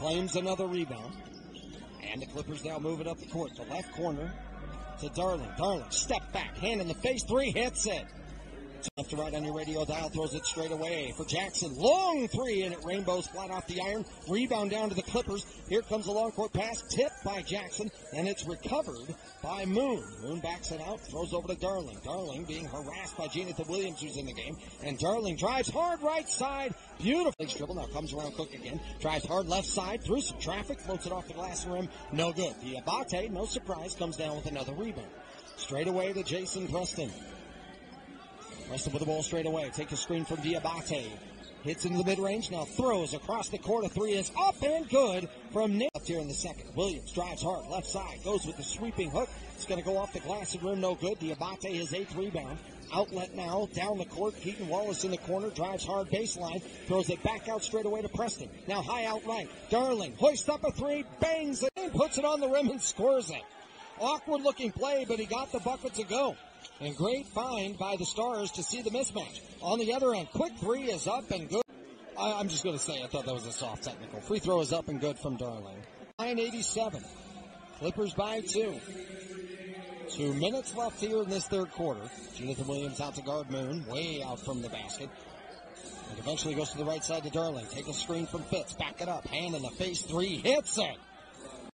claims another rebound. And the Clippers now move it up the court. The left corner to Darling. Darling, step back, hand in the face, three hits it. Left to right on your radio dial, throws it straight away for Jackson. Long three, and it rainbows flat off the iron. Rebound down to the Clippers. Here comes a long court pass, tipped by Jackson, and it's recovered by Moon. Moon backs it out, throws over to Darling. Darling being harassed by Jonathan Williams, who's in the game, and Darling drives hard right side. Beautiful dribble. Now comes around Cook again. Drives hard left side through some traffic, floats it off the glass rim. No good. Diabate, no surprise, comes down with another rebound. Straight away to Jason Preston. Preston with the ball straight away. Take a screen from Diabate. Hits into the mid range. Now throws across the court. A three is up and good from Nick. Up here in the second. Williams drives hard. Left side. Goes with the sweeping hook. It's going to go off the glass and rim. No good. Diabate his eighth rebound. Outlet now. Down the court. Keaton Wallace in the corner. Drives hard baseline. Throws it back out straight away to Preston. Now high out right. Darling hoists up a three. Bangs it. Puts it on the rim and scores it. Awkward looking play, but he got the bucket to go. And great find by the Stars to see the mismatch. On the other end, quick three is up and good. I, am just going to say, I thought that was a soft technical. Free throw is up and good from Darling. 987. Clippers by two. Two minutes left here in this third quarter. Jonathan Williams out to guard Moon, way out from the basket. And eventually goes to the right side to Darling. Take a screen from Fitz. Back it up. Hand in the face. Three. Hits it.